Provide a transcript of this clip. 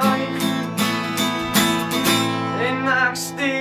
In And I